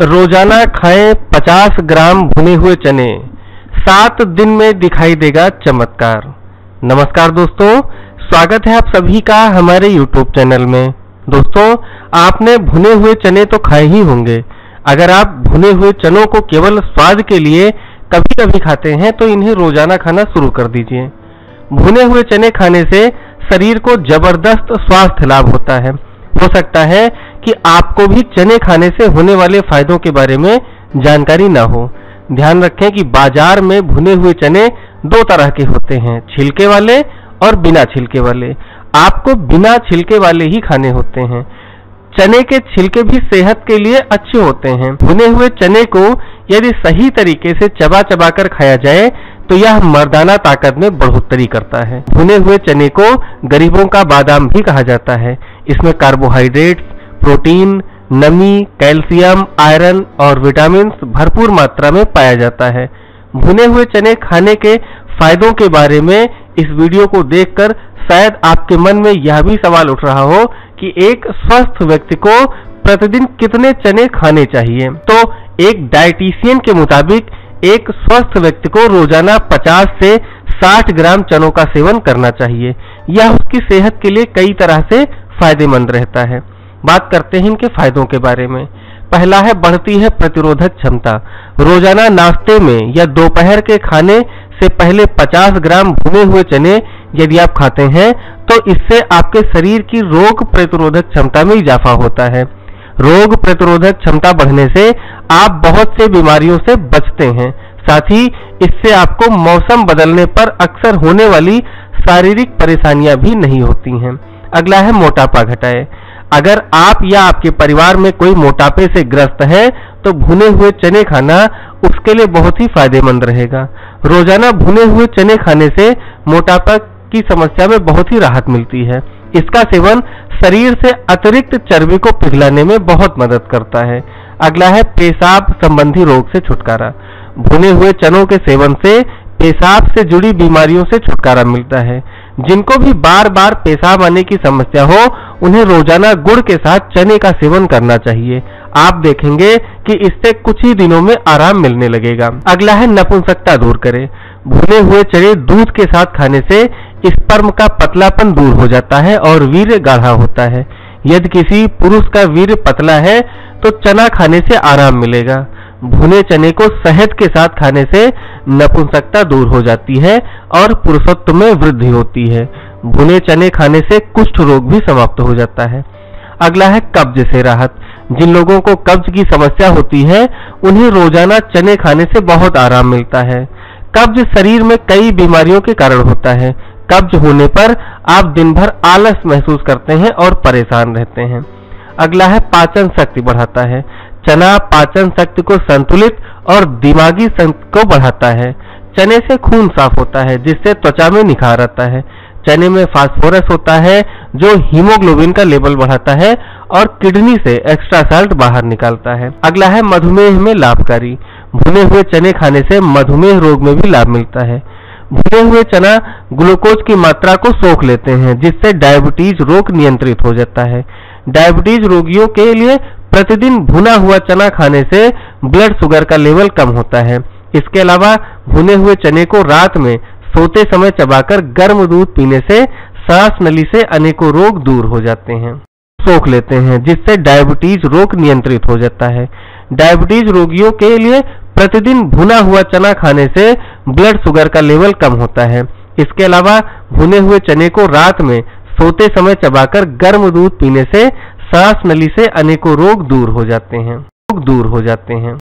रोज़ाना खाएँ 50 ग्राम भुने हुए चने। सात दिन में दिखाई देगा चमत्कार। नमस्कार दोस्तों, स्वागत है आप सभी का हमारे YouTube चैनल में। दोस्तों, आपने भुने हुए चने तो खाए ही होंगे। अगर आप भुने हुए चनों को केवल स्वाद के लिए कभी कभी खाते हैं तो इन्हें रोज़ाना खाना शुरू कर दीजिए। भुने हुए चने खाने से शरीर को ज़बरदस्त स्वास्थ्य लाभ होता है। हो सकता है कि आपको भी चने खाने से होने वाले फायदों के बारे में जानकारी ना हो। ध्यान रखें कि बाज़ार में भुने हुए चने दो तरह के होते हैं, छिलके वाले और बिना छिलके वाले। आपको बिना छिलके वाले ही खाने होते हैं। चने के छिलके भी सेहत के लिए अच्छे होते हैं। भुने हुए चने को यदि सही तरीके से चबा चबा कर खाया जाए तो यह मर्दाना ताकत में बढ़ोतरी करता है। भुने हुए चने को गरीबों का बादाम भी कहा जाता है। इसमें कार्बोहाइड्रेट्स प्रोटीन, नमी, कैल्शियम, आयरन और विटामिन भरपूर मात्रा में पाया जाता है। भुने हुए चने खाने के फायदों के बारे में इस वीडियो को देखकर शायद आपके मन में यह भी सवाल उठ रहा हो कि एक स्वस्थ व्यक्ति को प्रतिदिन कितने चने खाने चाहिए। तो एक डाइटिशियन के मुताबिक एक स्वस्थ व्यक्ति को रोज़ाना 50 से 60 ग्राम चनों का सेवन करना चाहिए। यह उसकी सेहत के लिए कई तरह से फ़ायदेमंद रहता है। बात करते हैं इनके फायदों के बारे में। पहला है, बढ़ती है प्रतिरोधक क्षमता। रोज़ाना नाश्ते में या दोपहर के खाने से पहले 50 ग्राम भुने हुए चने यदि आप खाते हैं तो इससे आपके शरीर की रोग प्रतिरोधक क्षमता में इजाफा होता है। रोग प्रतिरोधक क्षमता बढ़ने से आप बहुत से बीमारियों से बचते हैं। साथ ही, इससे आपको मौसम बदलने पर अक्सर होने वाली शारीरिक परेशानियाँ भी नहीं होती हैं। अगला है, मोटापा घटाए। अगर आप या आपके परिवार में कोई मोटापे से ग्रस्त है तो भुने हुए चने खाना उसके लिए बहुत ही फ़ायदेमंद रहेगा। रोज़ाना भुने हुए चने खाने से मोटापा की समस्या में बहुत ही राहत मिलती है। इसका सेवन शरीर से अतिरिक्त चर्बी को पिघलाने में बहुत मदद करता है। अगला है पेशाब संबंधी रोग से छुटकारा। भुने हुए चनों के सेवन से पेशाब से जुड़ी बीमारियों से छुटकारा मिलता है। जिनको भी बार बार पेशाब आने की समस्या हो उन्हें रोज़ाना गुड़ के साथ चने का सेवन करना चाहिए। आप देखेंगे कि इससे कुछ ही दिनों में आराम मिलने लगेगा। अगला है नपुंसकता दूर करें। भुने हुए चने दूध के साथ खाने से स्पर्म का पतलापन दूर हो जाता है और वीर गाढ़ा होता है। यदि किसी पुरुष का वीर पतला है तो चना खाने से आराम मिलेगा। भुने चने को शहद के साथ खाने से नपुंसकता दूर हो जाती है और पुरुषत्व में वृद्धि होती है। भुने चने खाने से कुष्ठ रोग भी समाप्त हो जाता है। अगला है कब्ज से राहत। जिन लोगों को कब्ज की समस्या होती है, उन्हें रोज़ाना चने खाने से बहुत आराम मिलता है। कब्ज शरीर में कई बीमारियों के कारण होता है। कब्ज होने पर आप दिन भर आलस महसूस करते हैं और परेशान रहते हैं। अगला है पाचन शक्ति बढ़ाता है। चना पाचन शक्ति को संतुलित और दिमागी को बढ़ाता है। चने से खून साफ़ होता है, जिससे त्वचा में निखार आता है। चने में फास्फोरस होता है, जो हीमोग्लोबिन का लेवल बढ़ाता है और किडनी से एक्स्ट्रा साल्ट बाहर निकालता है। अगला है मधुमेह में लाभकारी। भुने हुए चने खाने से मधुमेह रोग में भी लाभ मिलता है। भुने हुए चना ग्लूकोज की मात्रा को सोख लेते हैं, जिससे डायबिटीज़ रोग नियंत्रित हो जाता है। डायबिटीज़ रोगियों के लिए प्रतिदिन भुना हुआ चना खाने से ब्लड शुगर का लेवल कम होता है। इसके अलावा भुने हुए चने को रात में सोते समय चबाकर गर्म दूध पीने से सांस नली से अनेकों रोग दूर हो जाते हैं। सोख लेते हैं, जिससे डायबिटीज़ रोग नियंत्रित हो जाता है। डायबिटीज़ रोगियों के लिए प्रतिदिन भुना हुआ चना खाने से ब्लड शुगर का लेवल कम होता है। इसके अलावा भुने हुए चने को रात में सोते समय चबाकर गर्म दूध पीने से सांस नली से अनेकों रोग दूर हो जाते हैं। रोग दूर हो जाते हैं।